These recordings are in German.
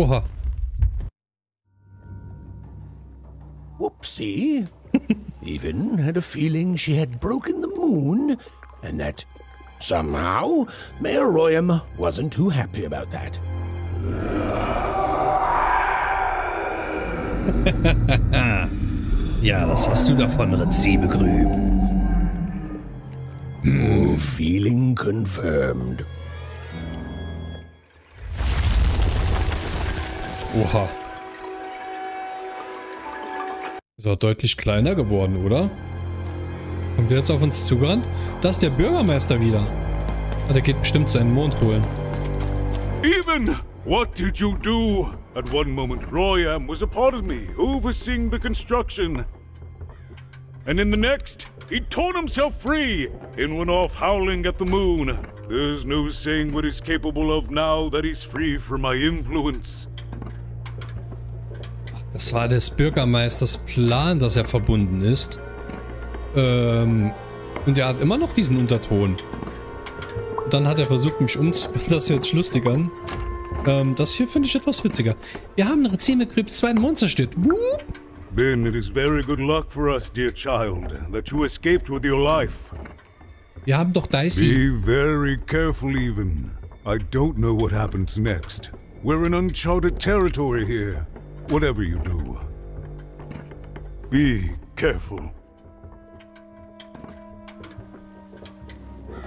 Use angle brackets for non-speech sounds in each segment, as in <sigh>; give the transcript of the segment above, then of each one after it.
Oha. Whoopsie. <laughs> Even had a feeling she had broken the moon, and that somehow Mayor Royam wasn't too happy about that. <laughs> Ja, das hast du davon, Rezebegrüb. Mm, feeling confirmed. Oha. Ist auch deutlich kleiner geworden, oder? Kommt der jetzt auf uns zugerannt? Da ist der Bürgermeister wieder. Ah, der geht bestimmt seinen Mond holen. Even, what did you do? At one moment, Royam was a part of me, overseeing the construction. And in the next, he torn himself free and went off howling at the moon. There's no saying what he's capable of now that he's free from my influence. Das war des Bürgermeisters Plan, dass er verbunden ist. Ähm, und er hat immer noch diesen Unterton. Dann hat er versucht, mich umzubringen. <laughs> Das hört sich lustig an. Ähm, das hier finde ich etwas witziger. Wir haben Rezime Krypt 2 Mond zerstört. Wup. Then it is very good luck for us, dear child, that you escaped with your life. Wir haben doch Dicey. Be very careful, even. I don't know what happens next. We're in uncharted territory here. Whatever you do, be careful.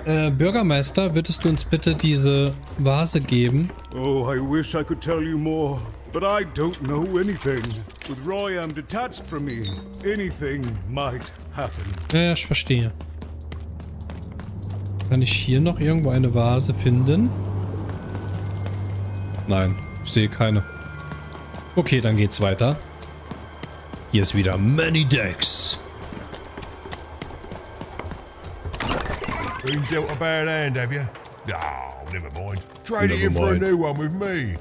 Äh, Bürgermeister, würdest du uns bitte diese Vase geben? Oh, I wish I could tell you more, but I don't know anything. With Royam detached from me, anything might happen. Ja, ich verstehe. Kann ich hier noch irgendwo eine Vase finden? Nein, ich sehe keine. Okay, dann geht's weiter. Hier ist wieder Many Decks. Been dealt a bad hand, have you? Oh, never mind. Trade Never it in for a mind. new one with me.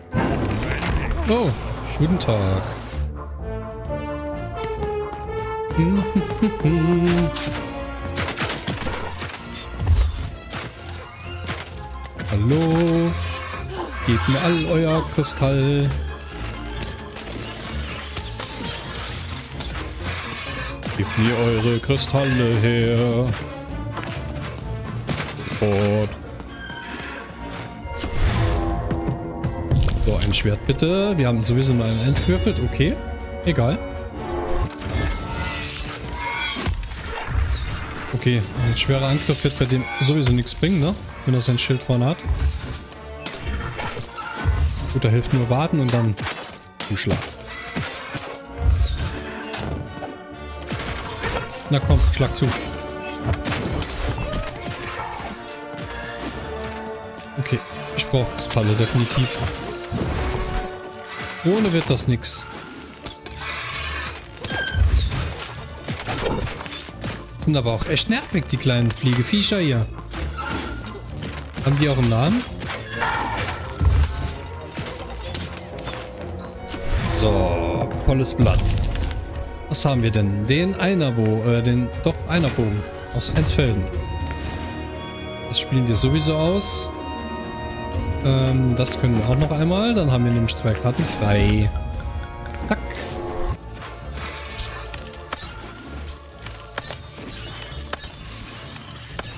Oh, guten Tag. <laughs> Hallo. Gebt mir all euer Kristall. Gebt mir eure Kristalle her. Fort. So, ein Schwert bitte. Wir haben sowieso nur ein 1 gewürfelt. Okay. Egal. Okay, ein schwerer Angriff wird bei dem sowieso nichts bringen, ne? Wenn er sein Schild vorne hat. Gut, da hilft nur warten und dann Zuschlag. Na komm, schlag zu. Okay, ich brauche Kristalle, definitiv. Ohne wird das nix. Sind aber auch echt nervig, die kleinen Fliegeviecher hier. Haben die auch einen Namen? So, volles Blatt. Haben wir denn? Den Einerbo, äh, den, doch, Einerbogen. Aus Einsfelden. Das spielen wir sowieso aus. Ähm, das können wir auch noch einmal. Dann haben wir nämlich zwei Karten frei. Zack.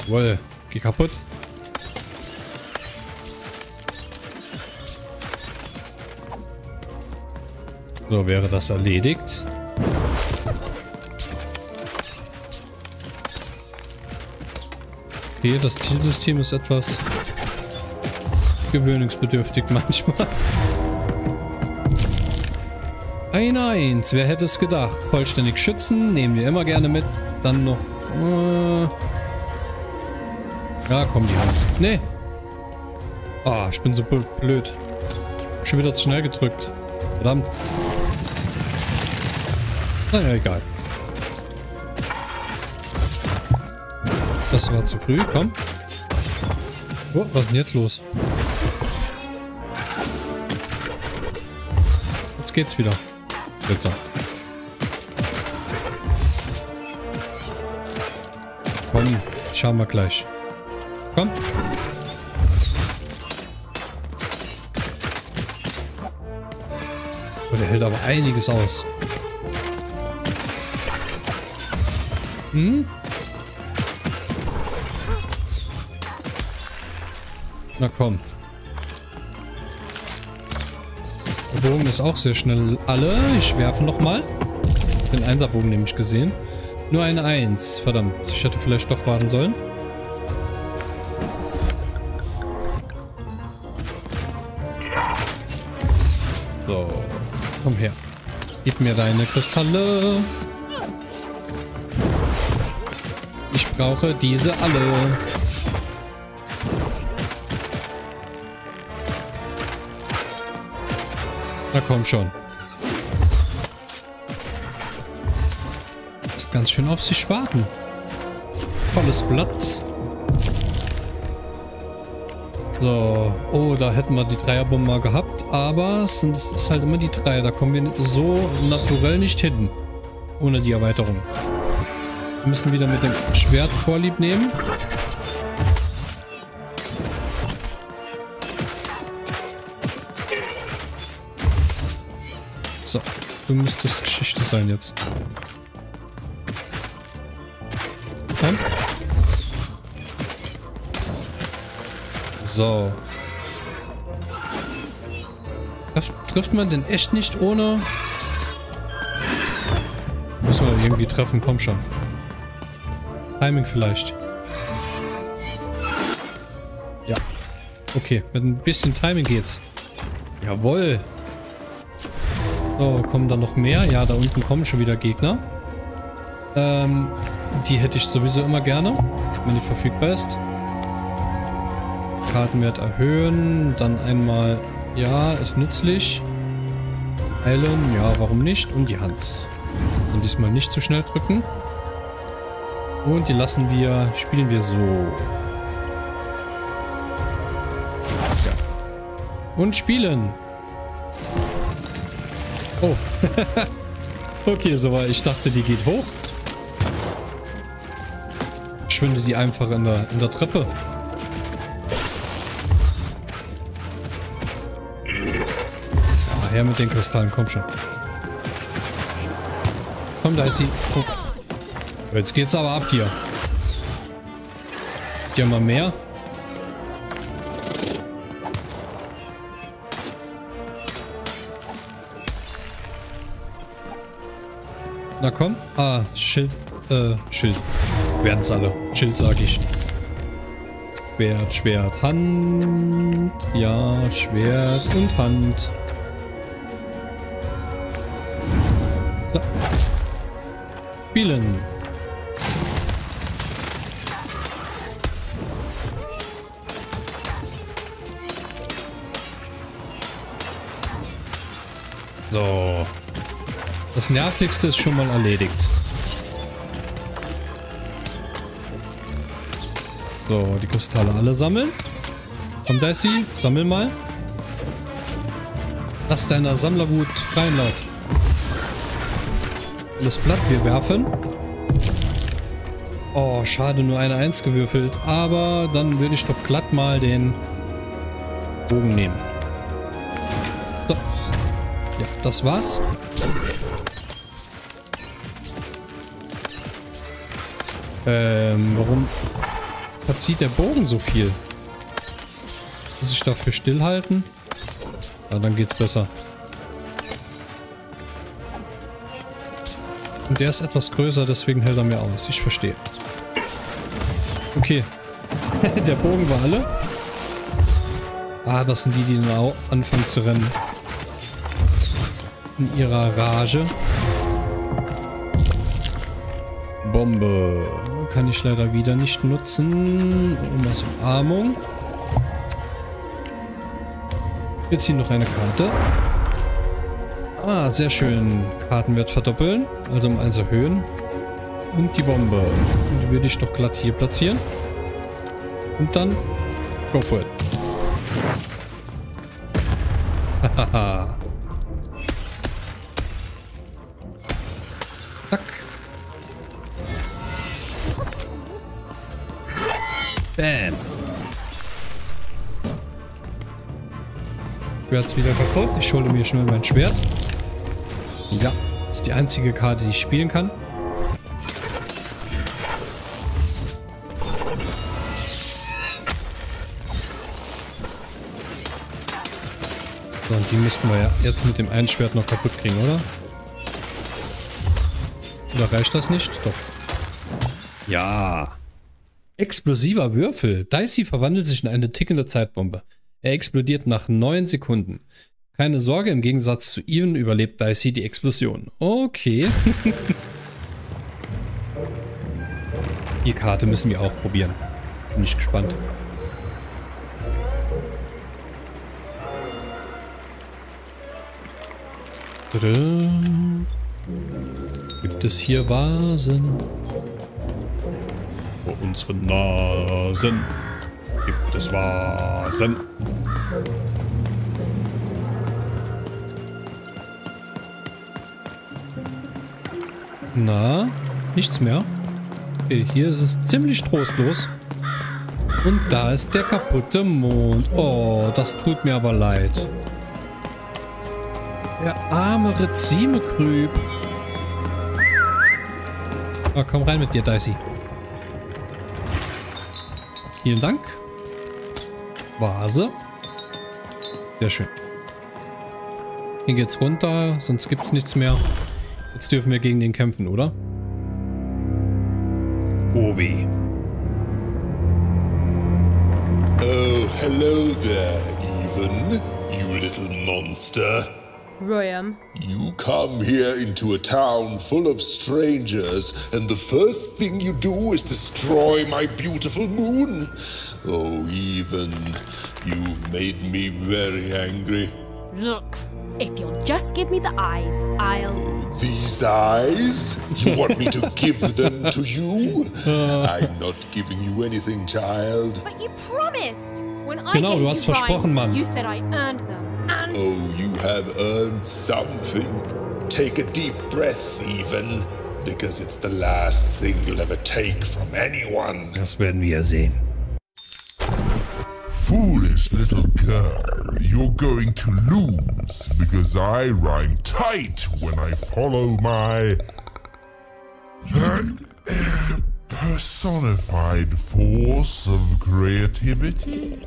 Woll, geh kaputt. So, wäre das erledigt. Okay, das Zielsystem ist etwas gewöhnungsbedürftig <laughs> manchmal. Ein Eins, wer hätte es gedacht? Vollständig schützen, nehmen wir immer gerne mit. Dann noch... Äh ja, komm, die Hand. Nee. Ah, ich bin so bl- blöd. Schon wieder zu schnell gedrückt. Verdammt. Naja, egal. Das war zu früh, komm. Oh, was ist denn jetzt los? Jetzt geht's wieder. Jetzt Komm, schauen wir gleich. Komm. Oh, der hält aber einiges aus. Hm? Na komm. Der Bogen ist auch sehr schnell alle. Ich werfe nochmal. Den Einserbogen nämlich gesehen. Nur eine Eins. Verdammt. Ich hätte vielleicht doch warten sollen. So. Komm her. Gib mir deine Kristalle. Ich brauche diese alle. Komm schon. Ist ganz schön auf sich warten. Volles Blatt. So. Oh, da hätten wir die Dreierbombe mal gehabt. Aber es sind, ist halt immer die Dreier. Da kommen wir so naturell nicht hin. Ohne die Erweiterung. Wir müssen wieder mit dem Schwert Vorlieb nehmen. So, du müsstest Geschichte sein jetzt. Komm. So. Trifft, trifft man den echt nicht ohne... Müssen wir irgendwie treffen, komm schon. Timing vielleicht. Ja. Okay, mit ein bisschen Timing geht's. Jawohl. So, kommen da noch mehr? Ja, da unten kommen schon wieder Gegner. Ähm, die hätte ich sowieso immer gerne, wenn die verfügbar ist. Kartenwert erhöhen, dann einmal, ja, ist nützlich. Heilen, ja, warum nicht? Und die Hand. Und diesmal nicht zu schnell drücken. Und die lassen wir, spielen wir so. Ja. Und spielen. Oh. <laughs> okay, so war ich dachte, die geht hoch. Schwinde die einfach in der, in der Treppe. Ja, her mit den Kristallen, komm schon. Komm, da ist sie. Oh. Jetzt geht's aber ab hier. Hier mal mehr. Na komm. Ah, Schild. Äh, Schild. Werden's alle. Schild sag ich. Schwert, Schwert, Hand. Ja, Schwert und Hand. So. Spielen. So. Das Nervigste ist schon mal erledigt. So, die Kristalle alle sammeln. Komm, sie. Sammel mal. Lass deiner Sammlerwut freien Lauf. Das Blatt wir werfen. Oh, schade, nur eine Eins gewürfelt. Aber dann würde ich doch glatt mal den Bogen nehmen. So. Ja, das war's. Ähm, warum verzieht der Bogen so viel? Muss ich dafür stillhalten? Ja, dann geht's besser. Und der ist etwas größer, deswegen hält er mir aus. Ich verstehe. Okay. <laughs> der Bogen war alle. Ah, das sind die, die dann auch anfangen zu rennen. In ihrer Rage. Bombe. Kann ich leider wieder nicht nutzen. Irgendwas Umarmung. Wir ziehen noch eine Karte. Ah, sehr schön. Kartenwert verdoppeln. Also um 1 erhöhen. Und die Bombe. Die würde ich doch glatt hier platzieren. Und dann go for it. Wieder kaputt. Ich hole mir schnell mein Schwert. Ja, ist die einzige Karte, die ich spielen kann. So, und die müssten wir ja jetzt mit dem einen Schwert noch kaputt kriegen, oder? Oder reicht das nicht? Doch. Ja. Explosiver Würfel. Dicey verwandelt sich in eine tickende Zeitbombe. Er explodiert nach 9 Sekunden. Keine Sorge, im Gegensatz zu Ian überlebt Dicey die Explosion. Okay. <laughs> die Karte müssen wir auch probieren. Bin ich gespannt. Gibt es hier Vasen? Vor unseren Nasen gibt es Vasen. Na, nichts mehr. Okay, hier ist es ziemlich trostlos. Und da ist der kaputte Mond. Oh, das tut mir aber leid. Der arme Rezime-Krüb. Oh, komm rein mit dir, Dicey. Vielen Dank. Vase. Sehr schön. Hier geht's runter, sonst gibt's nichts mehr. Jetzt dürfen wir gegen den kämpfen, oder? Oh, Obi. Oh, hello there, Even, you little monster. Royam, You come here into a town full of strangers, and the first thing you do is destroy my beautiful moon. Oh, Even, you've made me very angry. look. If you'll just give me the eyes, I'll. These eyes? You want me to give them to you? <laughs> I'm not giving you anything, child. But you promised! When I Genau, gave du hast you versprochen, vines, Mann. You said I earned them. And Oh, you have earned something. Take a deep breath, even, because it's the last thing you'll ever take from anyone. Das werden wir sehen. Foolish little girl, you're going to lose because I rhyme tight when I follow my uh, personified force of creativity.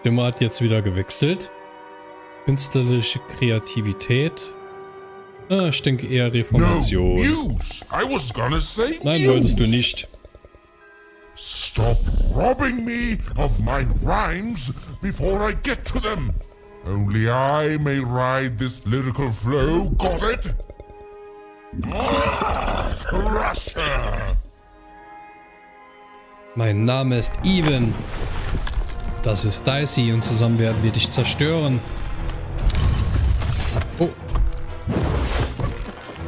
Stimme hat jetzt wieder gewechselt. Künstlerische Kreativität. Ah, ich denke eher Reformation. news. I was gonna say Nein, wolltest du nicht. Stop robbing me of my rhymes before I get to them. Only I may ride this lyrical flow, got it? Russia! Mein Name ist Even. Das ist Dicey und zusammen werden wir dich zerstören. Oh.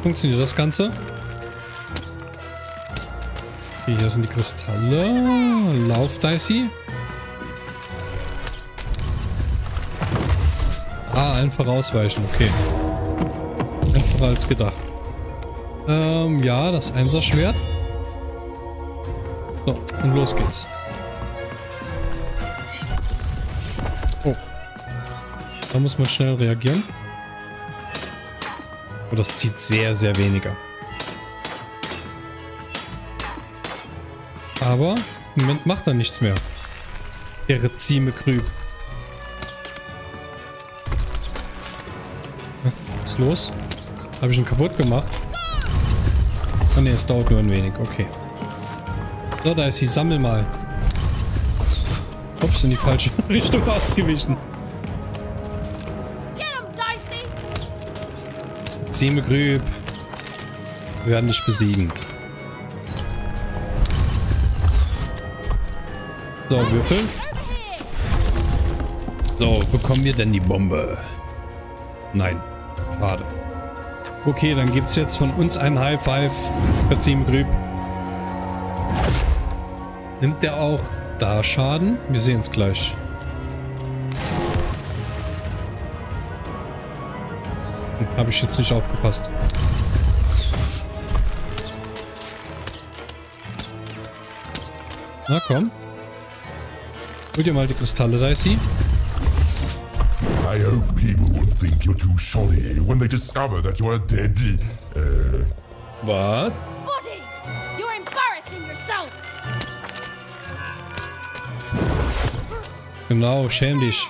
Funktioniert das Ganze? Okay, hier sind die Kristalle. Lauf, Dicey. Ah, einfach ausweichen. Okay. Einfacher als gedacht. Ähm, ja, das Einserschwert. So, und los geht's. Oh. Da muss man schnell reagieren. Oh, das zieht sehr, sehr weniger. Aber im Moment macht er nichts mehr. Der Rezime Krüb. Was ist los? Habe ich ihn kaputt gemacht? Ah ne, es dauert nur ein wenig. Okay. So, da ist sie. Sammel mal. Ups, in die falsche <laughs> Richtung ausgewichen. get him, Dicey! Zeme Grüb. Wir werden dich besiegen. So, würfeln. So, bekommen wir denn die Bombe? Nein. Schade. Okay, dann gibt's jetzt von uns ein High Five für Team Grüb. Nimmt der auch da Schaden? Wir sehen es gleich. Hm, Habe ich jetzt nicht aufgepasst. Na komm. Hol dir mal die Kristalle, Dicey. You're too shoddy when they discover that you're dead. Uh, Was? Body! You're embarrassing yourself! Genau, schäm dich.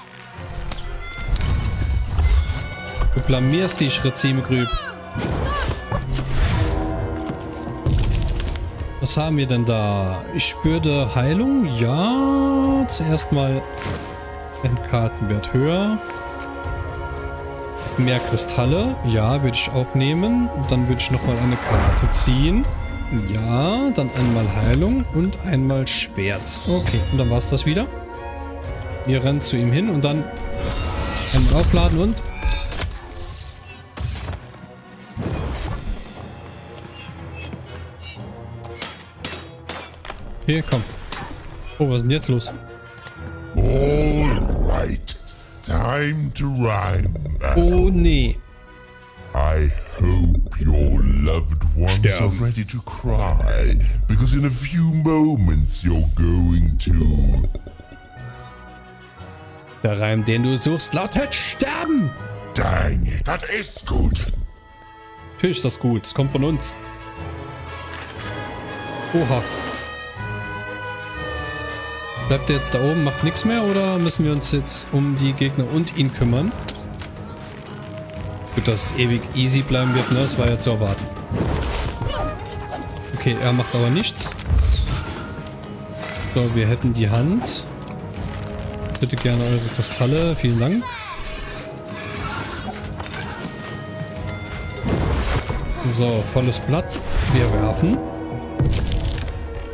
Du blamierst dich, Rezimegrüb. Was haben wir denn da? Ich spürte Heilung. Ja. Zuerst mal ein Kartenwert höher. Mehr Kristalle. Ja, würde ich auch nehmen. Dann würde ich nochmal eine Karte ziehen. Ja, dann einmal Heilung und einmal Schwert. Okay, und dann war es das wieder. Wir rennen zu ihm hin und dann einmal aufladen und... Hier, komm. Oh, was ist denn jetzt los? Time to rhyme. Oh, nee. I hope your loved ones Sterben. are ready to cry, because in a few moments you're going to. Der Reim, den du suchst, lautet sterben. Dang it, that is good. Natürlich ist das gut. Es kommt von uns. Oha. Bleibt der jetzt da oben, macht nichts mehr oder müssen wir uns jetzt um die Gegner und ihn kümmern? Gut, dass es ewig easy bleiben wird, ne? Das war ja zu erwarten. Okay, er macht aber nichts. So, wir hätten die Hand. Bitte gerne eure Kristalle. Vielen Dank. So, volles Blatt. Wir werfen.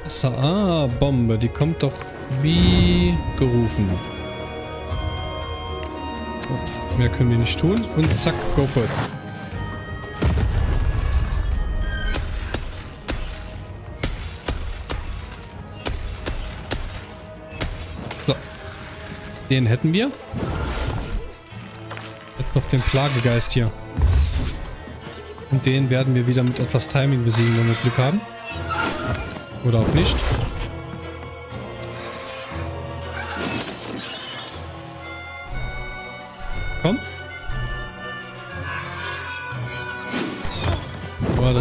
So, ah, Bombe. Die kommt doch wie gerufen. So, mehr können wir nicht tun. Und zack, go for it. So. Den hätten wir. Jetzt noch den Plagegeist hier. Und den werden wir wieder mit etwas Timing besiegen, wenn wir Glück haben. Oder auch nicht.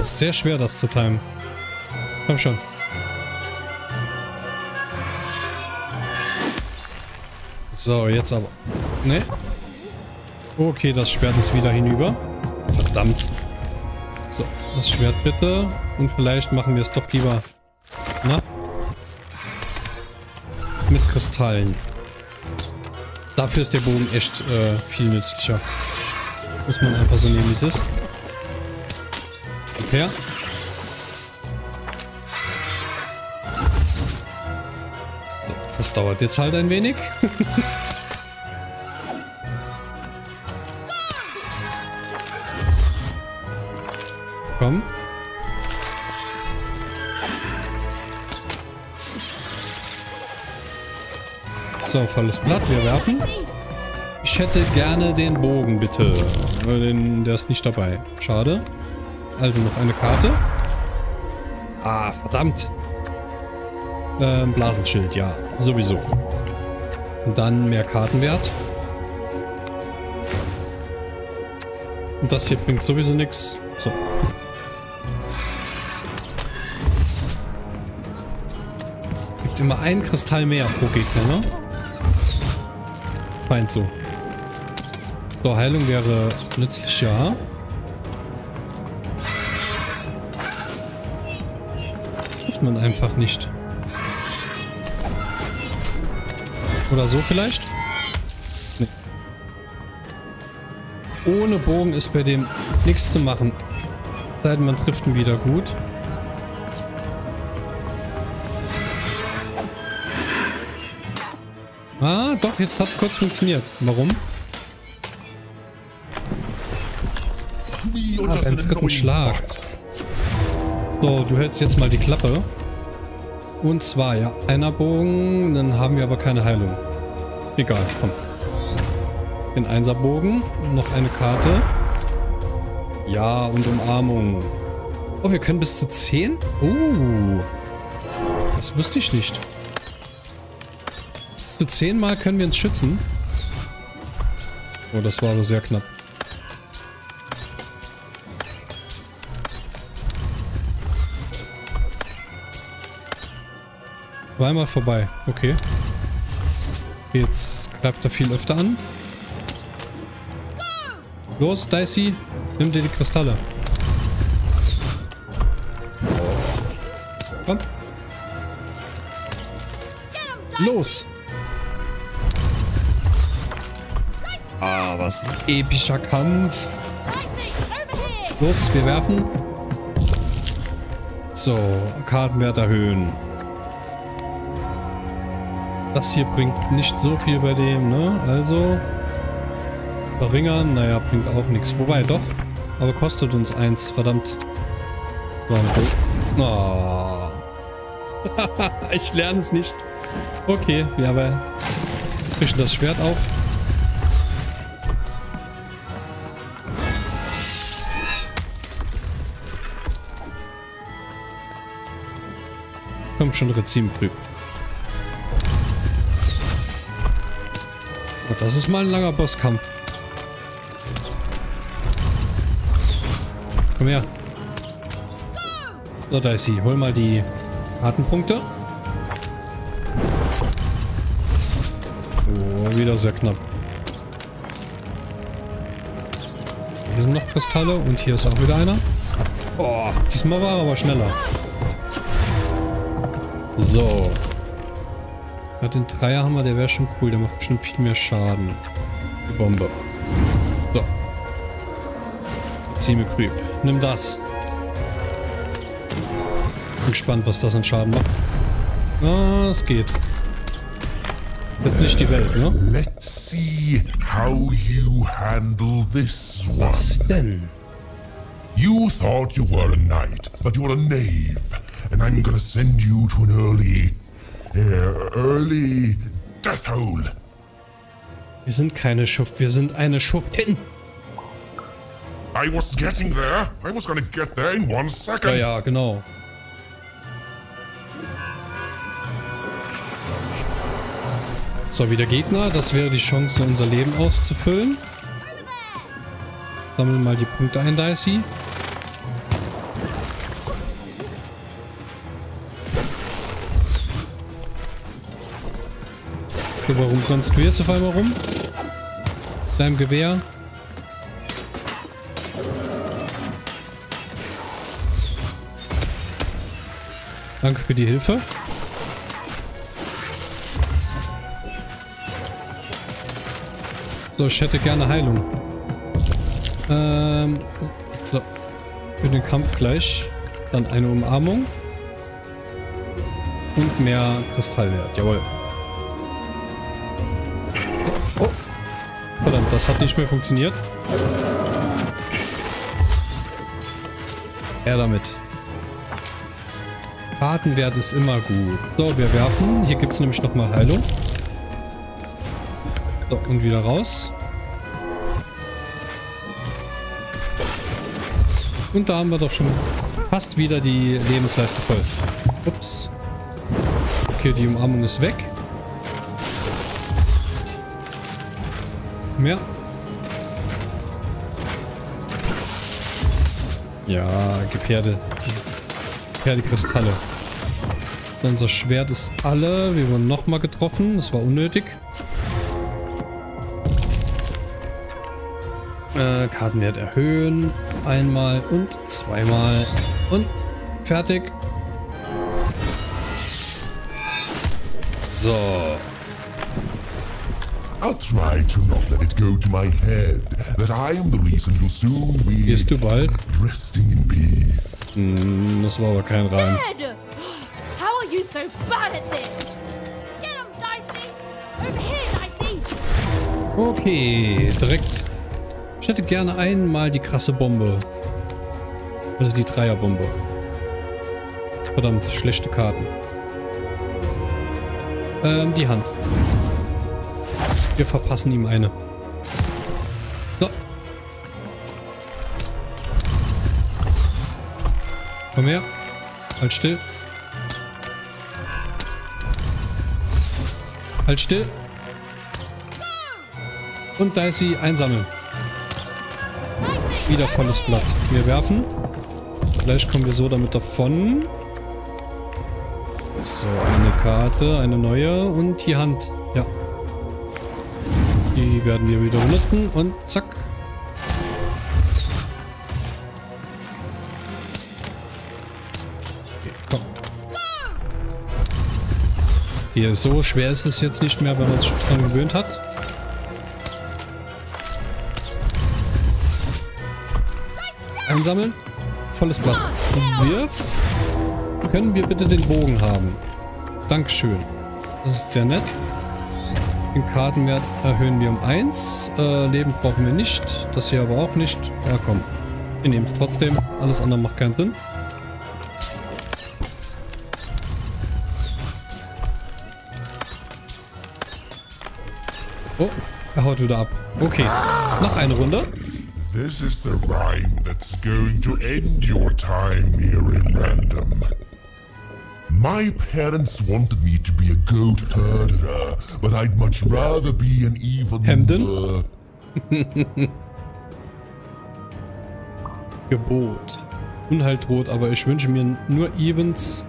Ist sehr schwer, das zu timen. Komm schon. So, jetzt aber. Ne? Okay, das Schwert ist wieder hinüber. Verdammt. So, das Schwert bitte. Und vielleicht machen wir es doch lieber. Na? Mit Kristallen. Dafür ist der Bogen echt äh, viel nützlicher. Muss man einfach so nehmen, wie es ist. Her. Das dauert jetzt halt ein wenig. <laughs> Komm. So, volles Blatt. Wir werfen. Ich hätte gerne den Bogen, bitte. Den, der ist nicht dabei. Schade. Also noch eine Karte. Ah, verdammt. Ähm, Blasenschild, ja. Sowieso. Und dann mehr Kartenwert. Und das hier bringt sowieso nichts. So. Gibt immer ein Kristall mehr pro Gegner, ne? Scheint so. So, Heilung wäre nützlich, ja. Trifft man einfach nicht. Oder so vielleicht? Nee. Ohne Bogen ist bei dem nichts zu machen. Sei denn, man trifft ihn wieder gut. Ah, doch, jetzt hat's kurz funktioniert. Warum? Ah, beim dritten Schlag. So, du hältst jetzt mal die Klappe. Und zwar, ja, einer Bogen, dann haben wir aber keine Heilung. Egal, komm. Den Einserbogen, noch eine Karte. Ja, und Umarmung. Oh, wir können bis zu 10? Oh. Das wusste ich nicht. Bis zu 10 Mal können wir uns schützen. Oh, das war aber sehr knapp. Zweimal vorbei. Okay. Jetzt greift er viel öfter an. Los, Dicey. Nimm dir die Kristalle. Komm. Los. Ah, was ein epischer Kampf. Los, wir werfen. So, Kartenwert erhöhen. Das hier bringt nicht so viel bei dem, ne? Also, verringern, naja, bringt auch nichts. Wobei, doch. Aber kostet uns eins, verdammt. So, oh. <laughs> Ich lerne es nicht. Okay, wir aber frischen das Schwert auf. Kommt schon Rezim Oh, das ist mal ein langer Bosskampf. Komm her. So, Dicey, hol mal die Kartenpunkte. Oh, wieder sehr knapp. Hier sind noch Kristalle und hier ist auch wieder einer. Oh, diesmal war er aber schneller. So. Ja, den Dreier haben wir, der wäre schon cool. Der macht bestimmt viel mehr Schaden. Die Bombe. So. Zieh Creep. Nimm das. Bin gespannt, was das an Schaden macht. Ah, es geht. Jetzt nicht die Welt, ne? Let's see how you handle this one. Was denn? You thought you were a knight, but you're a knave. And I'm gonna send you to an early, early death hole. Wir sind keine Schuft, wir sind eine Schuftin. I was getting there. I was gonna get there in one Ja, second. ja, genau. So, wieder Gegner. Das wäre die Chance, unser Leben aufzufüllen. Sammeln mal die Punkte ein, Dicey. Warum rennst du jetzt auf einmal rum? Deinem Gewehr. Danke für die Hilfe. So, ich hätte gerne Heilung. Ähm, so. Für den Kampf gleich. Dann eine Umarmung. Und mehr Kristallwert. Jawohl. Verdammt, das hat nicht mehr funktioniert. Er damit. Kartenwert ist immer gut. So, wir werfen. Hier gibt es nämlich nochmal Heilung. So, und wieder raus. Und da haben wir doch schon fast wieder die Lebensleiste voll. Ups. Okay, die Umarmung ist weg. Mehr. Ja, gib her die, gib her die Kristalle. Unser Schwert ist alle. Wir wurden nochmal getroffen. Das war unnötig. Äh, Kartenwert erhöhen. Einmal und zweimal. Und fertig. So. I'll try to not let it go to my head that I am the reason you'll soon be Gehst du bald? resting in peace. Hm, das war aber kein Reim. Dead! How are you so bad at this? Get him, Dicey! Over here, Dicey! Okay, direkt. Ich hätte gerne einmal die krasse Bombe. Also die Dreierbombe. Verdammt, schlechte Karten. Ähm, die Hand. Wir verpassen ihm eine. So. Komm her. Halt still. Halt still. Und Dicey einsammeln. Wieder volles Blatt. Wir werfen. Vielleicht kommen wir so damit davon. So, eine Karte, eine neue und die Hand. Ja. Werden wir wieder benutzen und zack. Komm. Hier, so schwer ist es jetzt nicht mehr, wenn man sich dran gewöhnt hat. Einsammeln. Volles Blatt. Wirf. Können wir bitte den Bogen haben? Dankeschön. Das ist sehr nett. Den Kartenwert erhöhen wir um 1. Äh, Leben brauchen wir nicht. Das hier aber auch nicht. Ja, komm. Wir nehmen es trotzdem. Alles andere macht keinen Sinn. Oh, er haut wieder ab. Okay, noch eine Runde. This is the rhyme that's going to end your time here in Random. My parents wanted me to be a goat herder, but I'd much rather be an even. Hemden? <laughs> Gebot. Unheil droht, aber ich wünsche mir nur Evans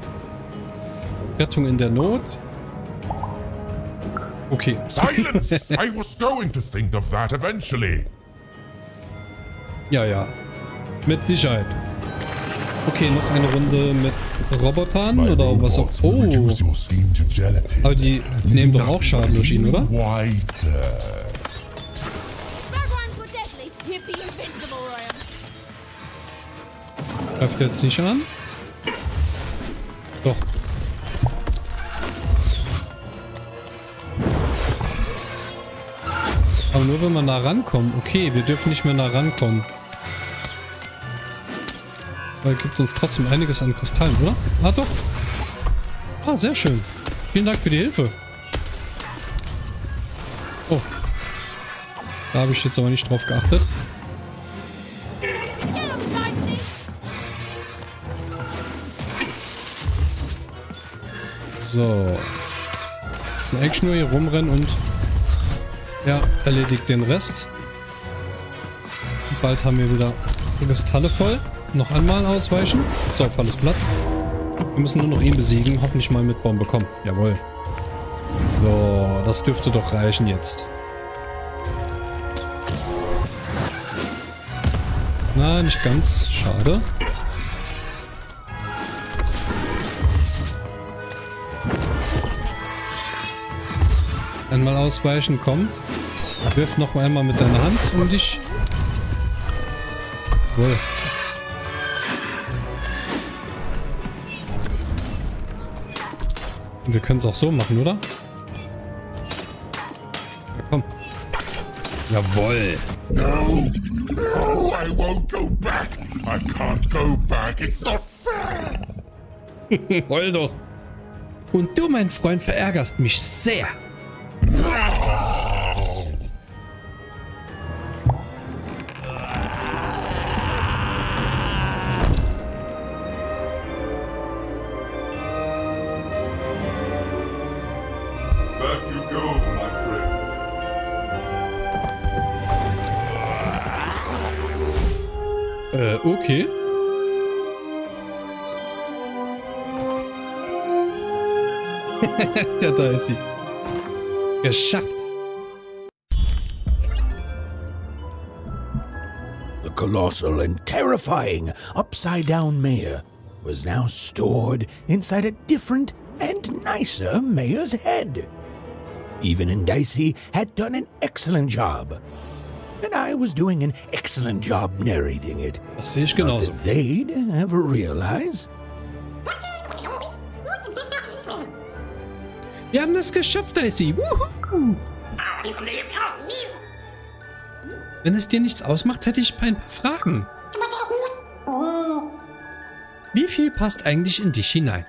Rettung in der Not. Okay. silence! <laughs> I was going to think of that eventually. Ja, ja. Mit Sicherheit. Okay, noch eine Runde mit Robotern My oder was auch. Oh, aber die nehmen doch auch Schaden durch ihn, oder? Greift er jetzt nicht an? Doch. Aber nur wenn wir nah rankommen. Okay, wir dürfen nicht mehr nah rankommen. Gibt uns trotzdem einiges an Kristallen, oder? Ah, doch. Ah, sehr schön. Vielen Dank für die Hilfe. Oh. Da habe ich jetzt aber nicht drauf geachtet. So. Eigentlich nur hier rumrennen und ja, erledigt den Rest. Bald haben wir wieder Kristalle voll. Noch einmal ausweichen. So, volles Blatt. Wir müssen nur noch ihn besiegen. Hoffentlich mal mit Bombe. Komm, jawohl. So, das dürfte doch reichen jetzt. Na, nicht ganz. Schade. Einmal ausweichen, komm. Wirf noch einmal mit deiner Hand um dich. Wohl. Wir können es auch so machen, oder? Ja, komm. Jawohl. No, no, I won't go back. I can't go back. It's not fair. <laughs> Heul doch. Und du, mein Freund, verärgerst mich sehr. <laughs> Der da ist sie. Geschafft. The colossal and terrifying upside down mayor was now stored inside a different and nicer mayor's head. Even and Dicey had done an excellent job. And I was doing an excellent job narrating it. Das sehe ich Not that they'd ever realize. Wir haben das geschafft, Daisy. Wuhu. Wenn es dir nichts ausmacht, hätte ich ein paar Fragen. Wie viel passt eigentlich in dich hinein?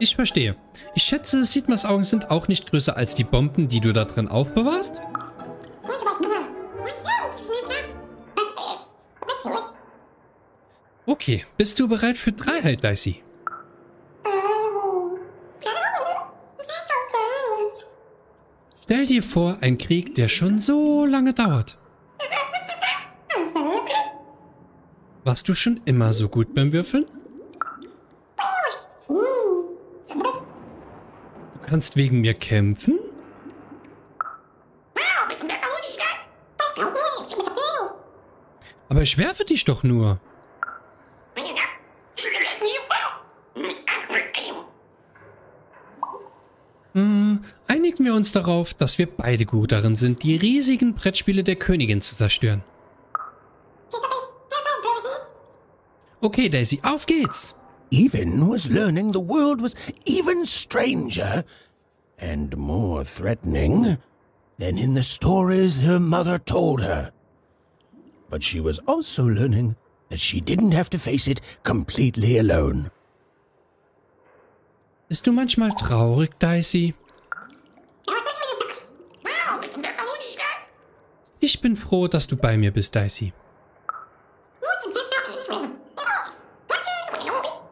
Ich verstehe. Ich schätze, Sigmas Augen sind auch nicht größer als die Bomben, die du da drin aufbewahrst? Okay, bist du bereit für Dreiheit, Dicey? Stell dir vor, ein Krieg, der schon so lange dauert. Warst du schon immer so gut beim Würfeln? Du kannst wegen mir kämpfen? Aber ich werfe dich doch nur. Hm, einigen wir uns darauf, dass wir beide gut darin sind, die riesigen Brettspiele der Königin zu zerstören. Okay, Daisy, auf geht's! Even was learning the world was even stranger and more threatening than in the stories her mother told her. But she was also learning that she didn't have to face it completely alone. Bist du manchmal traurig, Daisy? Ich bin froh, dass du bei mir bist, Daisy.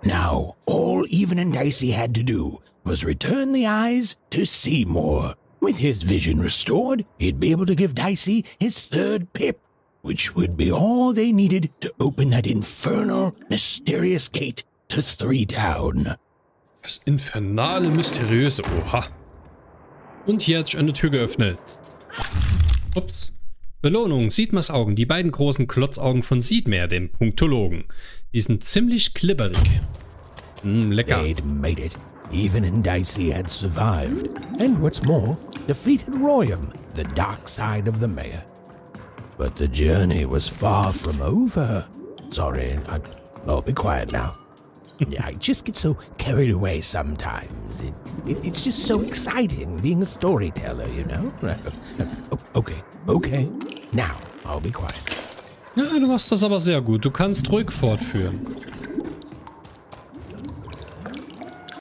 Now, all Even and Dicey had to do was return the eyes to Seymour. With his vision restored, he'd be able to give Dicey his third pip, which would be all they needed to open that infernal, mysterious gate to Three Town. Das infernale, mysteriöse. Oha. Und hier hat sich eine Tür geöffnet. Ups. Belohnung, Siedmers Augen. Die beiden großen Klotzaugen von Siedmer, dem Punktologen. Die sind ziemlich klibberig. Mm, lecker. They'd made it. Even and Dicey had survived. And what's more, defeated Royam, the dark side of the mayor. But the journey was far from over. Sorry, I, I'll be quiet now. Yeah, I just get so carried away sometimes. It, it, it's just so exciting being a storyteller, you know? <laughs> Okay, okay. Now, I'll be quiet. Ja, du machst das aber sehr gut. Du kannst ruhig fortführen.